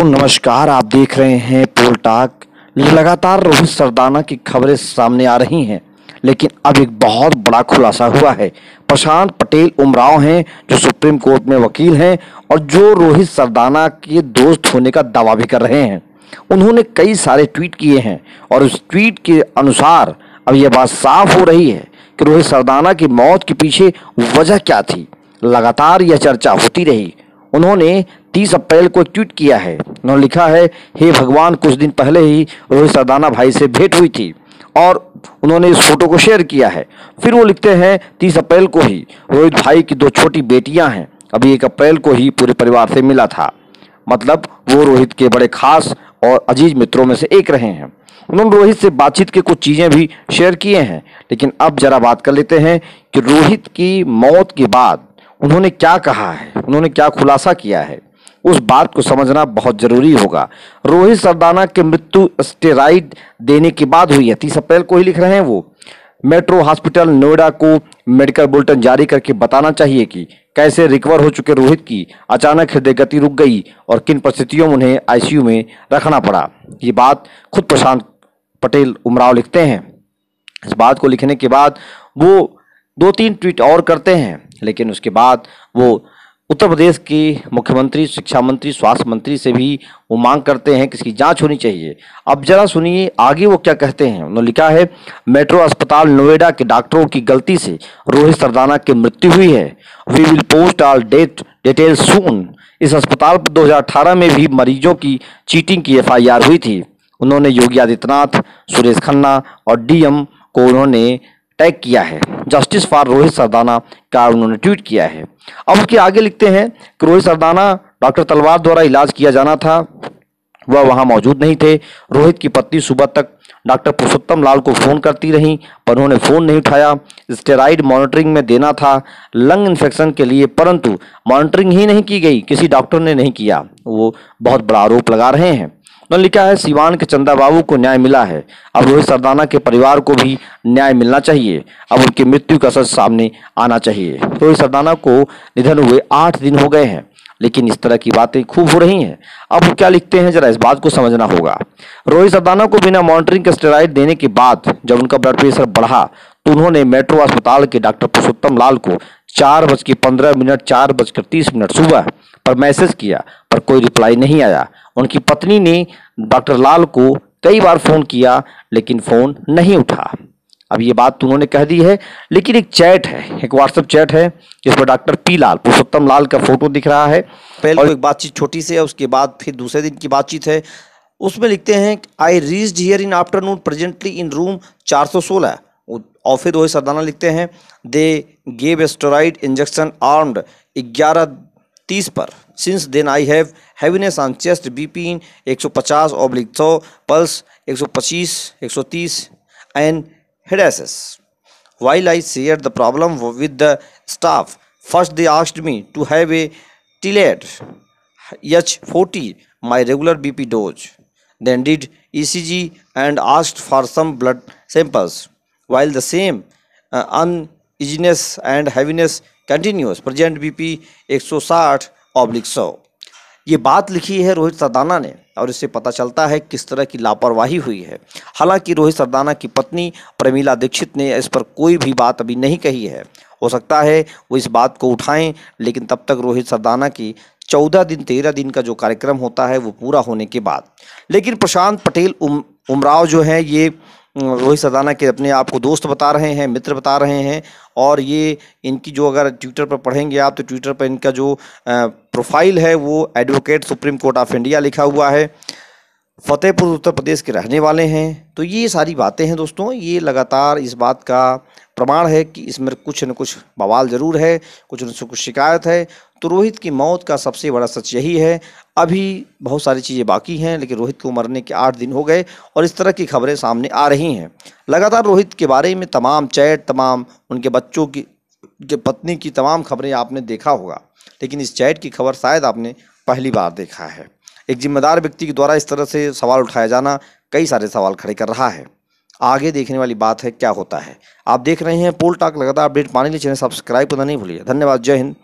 तो नमस्कार आप देख रहे हैं पोल टाक। लगातार रोहित सरदाना की खबरें सामने आ रही हैं, लेकिन अब एक बहुत बड़ा खुलासा हुआ है। प्रशांत पटेल उमराव हैं, जो सुप्रीम कोर्ट में वकील हैं और जो रोहित सरदाना के दोस्त होने का दावा भी कर रहे हैं। उन्होंने कई सारे ट्वीट किए हैं और उस ट्वीट के अनुसार अब यह बात साफ़ हो रही है कि रोहित सरदाना की मौत के पीछे वजह क्या थी। लगातार यह चर्चा होती रही। उन्होंने 30 अप्रैल को ट्वीट किया है। उन्होंने लिखा है, हे भगवान, कुछ दिन पहले ही रोहित सरदाना भाई से भेंट हुई थी और उन्होंने इस फ़ोटो को शेयर किया है। फिर वो लिखते हैं 30 अप्रैल को ही रोहित भाई की दो छोटी बेटियाँ हैं। अभी एक अप्रैल को ही पूरे परिवार से मिला था। मतलब वो रोहित के बड़े खास और अज़ीज़ मित्रों में से एक रहे हैं। उन्होंने रोहित से बातचीत के कुछ चीज़ें भी शेयर किए हैं। लेकिन अब जरा बात कर लेते हैं कि रोहित की मौत के बाद उन्होंने क्या कहा है? उन्होंने क्या खुलासा किया है? उस बात को समझना बहुत ज़रूरी होगा। रोहित सरदाना की मृत्यु स्टेराइड देने के बाद हुई है। तीस अप्रैल को ही लिख रहे हैं वो। मेट्रो हॉस्पिटल नोएडा को मेडिकल बुलेटिन जारी करके बताना चाहिए कि कैसे रिकवर हो चुके रोहित की। अचानक हृदय गति रुक गई और किन परिस्थितियों में उन्हें आईसीयू में रखना पड़ा। ये बात खुद प्रशांत पटेल उमराव लिखते हैं। इस बात को लिखने के बाद वो दो तीन ट्वीट और करते हैं। लेकिन उसके बाद वो उत्तर प्रदेश के मुख्यमंत्री, शिक्षा मंत्री, स्वास्थ्य मंत्री से भी वो मांग करते हैं कि इसकी जाँच होनी चाहिए। अब जरा सुनिए, आगे वो क्या कहते हैं? उन्होंने लिखा है, मेट्रो अस्पताल नोएडा के डॉक्टरों की गलती से रोहित सरदाना की मृत्यु हुई है। We will post all the detail soon इस अस्पताल पर 2018 में भी मरीजों की चीटिंग की एफआईआर हुई थी। उन्होंने योगी आदित्यनाथ, सुरेश खन्ना और डीएम को उन्होंने टैग किया है। जस्टिस फॉर रोहित सरदाना का उन्होंने ट्वीट किया है। अब उसके आगे लिखते हैं कि रोहित सरदाना, डॉक्टर तलवार द्वारा इलाज किया जाना था, वह वहाँ मौजूद नहीं थे। रोहित की पत्नी सुबह तक डॉक्टर पुरुषोत्तम लाल को फ़ोन करती रहीं, पर उन्होंने फ़ोन नहीं उठाया। स्टेराइड मॉनिटरिंग में देना था लंग इन्फेक्शन के लिए, परंतु मॉनिटरिंग ही नहीं की गई, किसी डॉक्टर ने नहीं किया। वो बहुत बड़ा आरोप लगा रहे हैं। उन्होंने लिखा है, सिवान के चंदा बाबू को न्याय मिला है। अब रोहित सरदाना के परिवार को भी न्याय मिलना चाहिए। अब उनकी मृत्यु का सच सामने आना चाहिए। रोहित सरदाना को निधन हुए आठ दिन हो गए हैं, लेकिन इस तरह की बातें खूब हो रही हैं। अब वो क्या लिखते हैं, जरा इस बात को समझना होगा। रोहित सरदाना को बिना मॉनिटरिंग के स्टेराइड देने के बाद जब उनका ब्लड प्रेशर बढ़ा तो उन्होंने मेट्रो अस्पताल के डॉक्टर पुरुषोत्तम लाल को चार बज के पंद्रह मिनट चार बजकर तीस मिनट सुबह पर मैसेज किया पर कोई रिप्लाई नहीं आया। उनकी पत्नी ने डॉक्टर लाल को कई बार फ़ोन किया लेकिन फ़ोन नहीं उठा। अब ये बात तो उन्होंने कह दी है लेकिन एक चैट है एक व्हाट्सएप चैट है जिस पर डॉक्टर पी लाल पुरुषोत्तम लाल का फ़ोटो दिख रहा है। पहले तो एक बातचीत छोटी सी है उसके बाद फिर दूसरे दिन की बातचीत है। उसमें लिखते हैं I reach here in afternoon presently in room 416 फिर रोहित सरदाना लिखते हैं, they gave steroid injection armed ग्यारह तीस पर। Since then I have heaviness on chest B P in एक सौ पचास ऑब्लिक सौ, पल्स एक सौ पच्चीस, एक सौ तीस, and headaches while I share the problem with the staff, first they asked me to have a tablet H forty my regular B P dose then did ECG and asked for some blood samples. While the same uh, uneasiness and heaviness continues, present BP 160 oblique सौ. ये बात लिखी है रोहित सरदाना ने और इससे पता चलता है किस तरह की लापरवाही हुई है। हालाँकि रोहित सरदाना की पत्नी प्रमीला दीक्षित ने इस पर कोई भी बात अभी नहीं कही है। हो सकता है वो इस बात को उठाएँ लेकिन तब तक रोहित सरदाना की चौदह दिन तेरह दिन का जो कार्यक्रम होता है वो पूरा होने के बाद। लेकिन प्रशांत पटेल उम उमराव जो हैं ये रोहित सदाना के अपने आप को दोस्त बता रहे हैं, मित्र बता रहे हैं और ये इनकी जो अगर ट्विटर पर पढ़ेंगे आप तो ट्विटर पर इनका जो प्रोफ़ाइल है वो advocate supreme court of India लिखा हुआ है। फतेहपुर, उत्तर प्रदेश के रहने वाले हैं। तो ये सारी बातें हैं दोस्तों, ये लगातार इस बात का प्रमाण है कि इसमें कुछ न कुछ बवाल ज़रूर है, कुछ न कुछ शिकायत है तो रोहित की मौत का सबसे बड़ा सच यही है, अभी बहुत सारी चीज़ें बाकी हैं, लेकिन रोहित को मरने के आठ दिन हो गए और इस तरह की खबरें सामने आ रही हैं। लगातार रोहित के बारे में तमाम चैट, तमाम उनके बच्चों की के पत्नी की तमाम खबरें आपने देखा होगा, लेकिन इस चैट की खबर शायद आपने पहली बार देखा है। एक जिम्मेदार व्यक्ति के द्वारा इस तरह से सवाल उठाया जाना कई सारे सवाल खड़े कर रहा है। आगे देखने वाली बात है, क्या होता है? आप देख रहे हैं, पोल टाक लगातार अपडेट पाने लिए चैनल सब्सक्राइब करना नहीं भूलिए धन्यवाद, जय हिंद।